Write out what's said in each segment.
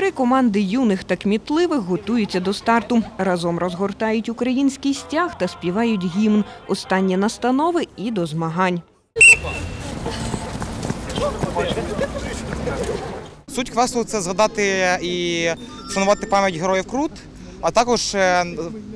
Три команди юних та кмітливих готуються до старту. Разом розгортають український стяг та співають гімн. Останні настанови і до змагань. Суть квесту це згадати і вшанувати пам'ять героїв Крут, а також е,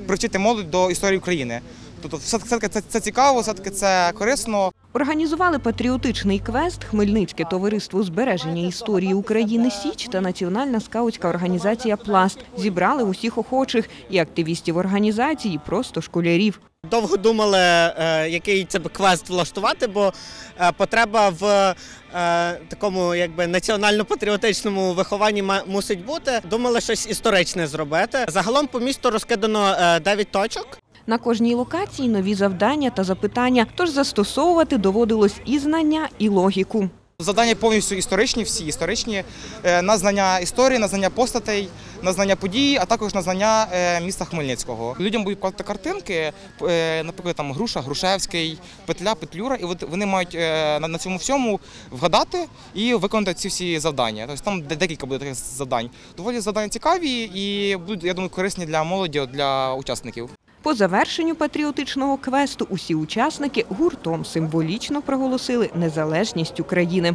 привчити молодь до історії України. Тобто, все-таки це, це цікаво, все-таки це корисно. Організували патріотичний квест Хмельницьке товариство збереження історії України Січ та Національна скаутська організація Пласт. Зібрали усіх охочих і активістів організації, і просто школярів. Довго думали, е, який це квест влаштувати, бо е, потреба в е, такому якби національно-патріотичному вихованні мусить бути. Думали щось історичне зробити. Загалом по місту розкидано е, 9 точок. На кожній локації нові завдання та запитання, тож застосовувати доводилось і знання, і логіку. Завдання повністю історичні, всі історичні, е, на знання історії, на знання постатей, на знання подій, а також на знання е, міста Хмельницького. Людям будуть платити картинки, е, наприклад, там Груша, Грушевський, Петля, Петлюра, і вони мають на цьому всьому вгадати і виконати ці всі завдання. Тобто там декілька буде таких завдань. Доволі завдання цікаві і будуть, я думаю, корисні для молоді, для учасників. По завершенню патріотичного квесту усі учасники гуртом символічно проголосили незалежність України.